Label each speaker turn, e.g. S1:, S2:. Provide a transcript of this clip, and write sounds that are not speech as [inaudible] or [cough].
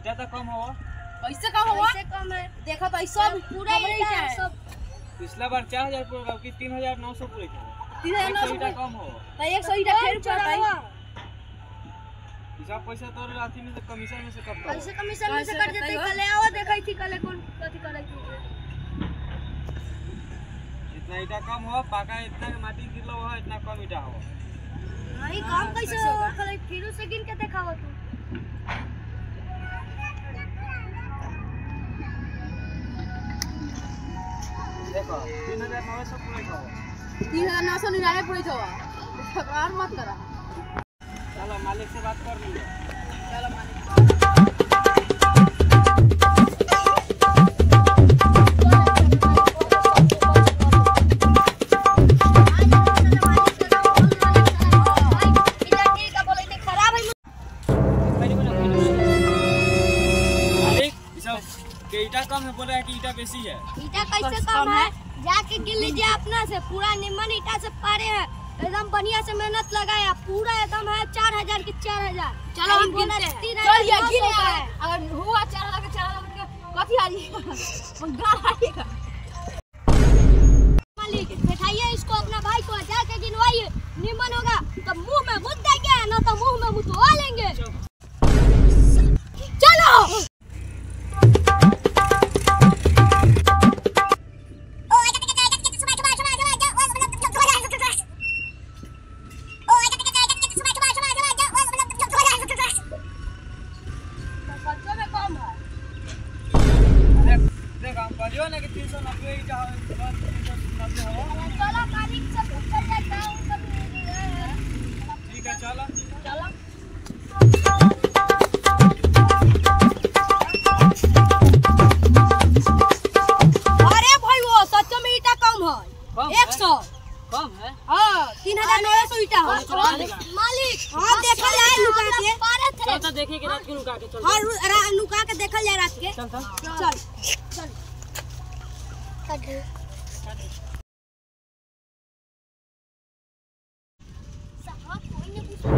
S1: ईटा तो कम हो
S2: कैसे कम हुआ?
S3: कैसे कम है।
S2: देखो तो सब
S3: पूरा
S2: हमरे
S3: ईटा है
S2: है
S3: सब
S1: पिछला बार चार हज़ार पूरा कि तीन हज़ार नौ सौ पूरे थे
S2: तीन हज़ार नौ सौ
S1: ईटा कम हो
S2: तो एक सौ ईटा फेर पड़ता
S1: हिसाब पैसा तो राती में से कमीशन में से कब का
S3: कैसे कमीशन में से कर देते? कले आओ देखै थी कले कौन कथी करे थी
S1: इतना ईटा कम हो पाका इतना माटी गिरलो हो इतना कम ईटा हो
S3: नहीं
S2: हाँ,
S3: काम कैसे
S2: कैसे
S3: हो कले फिर से गिन के दिखाओ तू।
S1: तीन हज़ार नौ सौ पूरे का
S2: तीन हज़ार निन्यानवे पूरे जो [laughs] मत करा।
S1: चलो, मालिक से बात कर लीजिए कम है बोल रहा है कि ईटा बेसी है।
S3: ईटा कैसे कम है। जाके गिन लीजिए अपना से। पूरा निमन ईटा से पारे है। एकदम बढ़िया से मेहनत लगाया। पूरा एकदम है चार हज़ार की चार हज़ार।
S2: चलो हम गिनते हैं। चलो ये गिन है
S3: है।
S2: अगर हुआ चार हज़ार के चार हज़ार के कथी आ जाएगा। [laughs]
S1: से
S3: पूछल जाए का है
S1: ठीक है चलो
S2: चलो अरे भाई वो सच्चो में ईटा कम है
S1: कम
S2: एक सौ
S1: कम है
S2: हाँ तीन हज़ार नौ सौ ईटा
S3: मालिक
S2: हाँ देखल जाए लुका के
S3: पारे
S1: तो देखे के रात के रुका के चल
S2: हाँ लुका के देखल जाए रात के
S1: चल चल
S2: चल
S3: साहब कोई ने पूछा